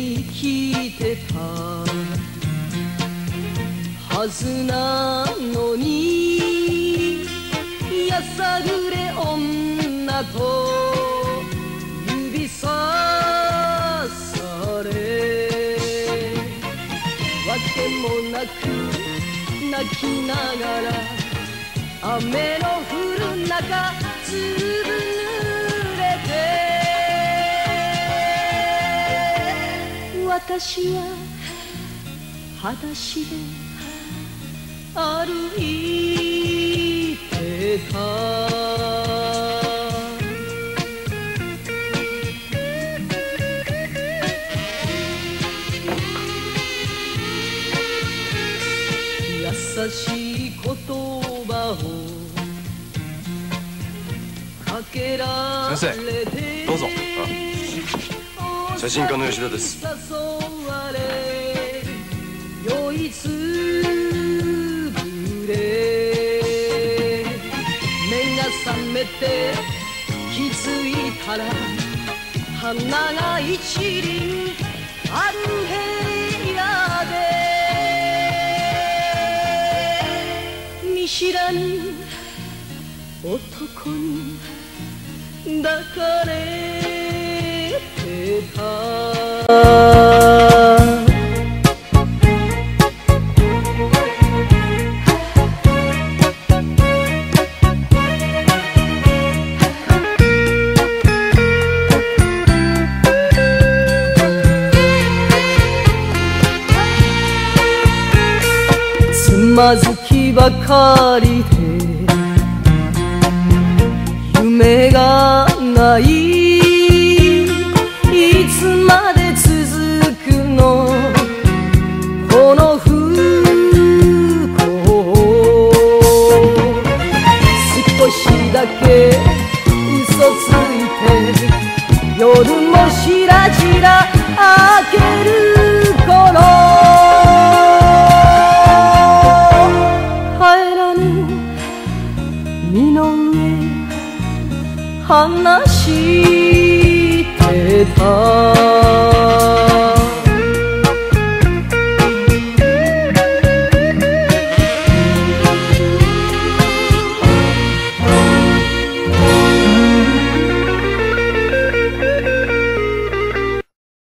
めに来てたはずなのにやさぐれ女と指さされわけもなく泣きながら雨の降る中ずぶ濡私は裸足で歩いてた。優しい言葉をかけられて。どうぞ。写真家の吉田です。目が覚めて気づいたら花が一輪ある部屋で。見知らぬ男に抱かれてた。まずきばかりで夢がない話してた。